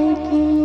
की